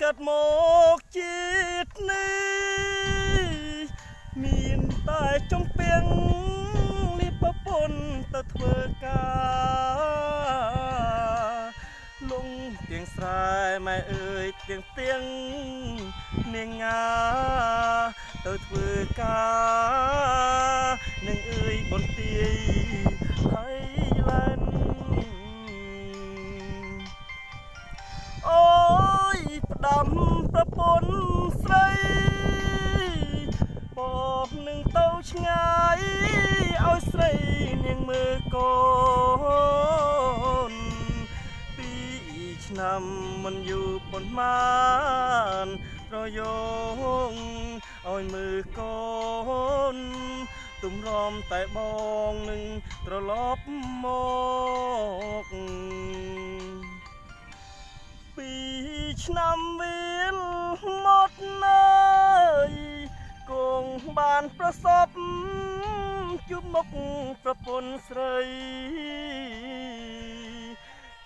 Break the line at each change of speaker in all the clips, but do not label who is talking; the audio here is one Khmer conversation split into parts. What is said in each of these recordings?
កើតមកជាតិនេះមានតែចំពាំងនេះប្រពន្ធទៅធ្វើការលងទៀងស្រែម៉ែអើយទៀងទៀងនាងងាទៅធ្វើការនឹងអើយបន្ទាយហើយលែនអូយ ឆ្ងាយឲ្យស្រីនាងមើលកូនពីឆ្នាំមិនយូរប៉ុន្មានប្រយោងឲ្យមើលកូនទំរំតែបងនឹងត្រឡប់មកពីឆ្នាំវាលមកណើយគង់បានប្រសព ជួបមុខប្រពន្ធស្រី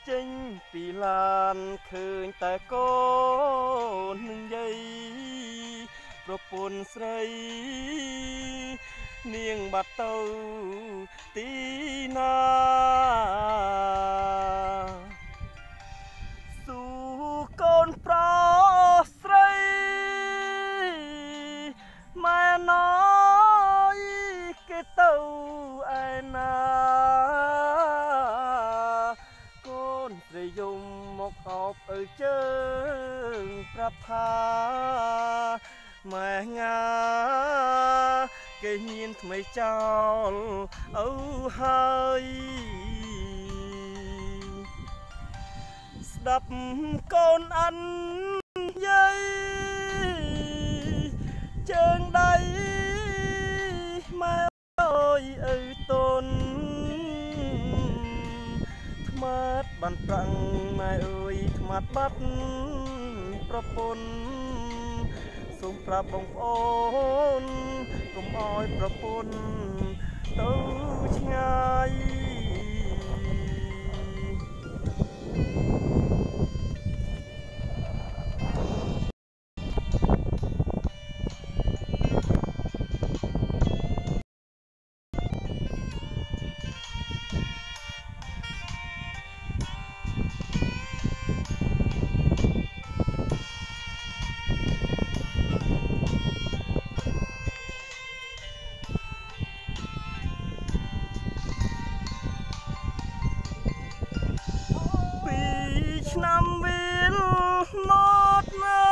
ចេញពីឡានឃើញតែកូននឹងយាយប្រពន្ធស្រី នាងបាត់ទៅទីណា នស្រីយំមកអោបអើជើងប្រាប់ថាម៉ែងាគេញៀនថ្មីចោលអូហើយស្ដាប់កូនអិន បានប្រាំងម៉ែអើយថ្មាត់បាត់ប្រពន្ធសូមប្រាប់បងប្អូនកុំអោយប្រពន្ធទៅឆ្ងាយ ឆ្នាំវាលមកណើ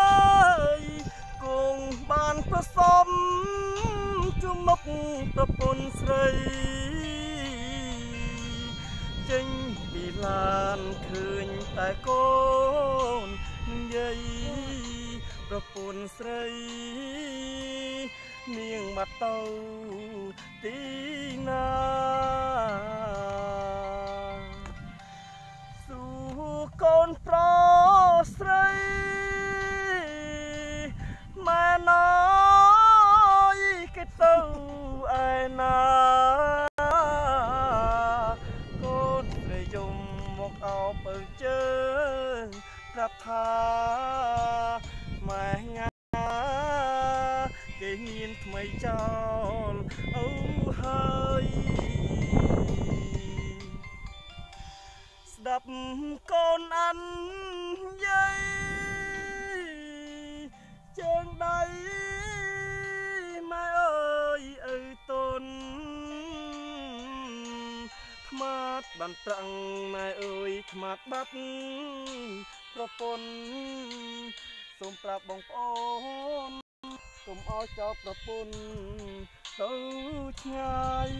យគង់បានប្រសំជុំមុខប្រពន្ធស្រីចេញពីឡានឃើញតែកូននិយាយប្រពន្ធស្រីនាងបាត់ទៅទីណា គេញៀនថ្មីចោលអូហើយស្ដាប់កូនអានយាយជើងដៃម៉ែអើយអើតូនខ្មាត់បានប្រាំងម៉ែអើយខ្មាត់បាត់ប្រពន្ធសូមប្រាប់បងប្អូន កុំអោយចោលប្រពន្ធទៅឆ្ងាយ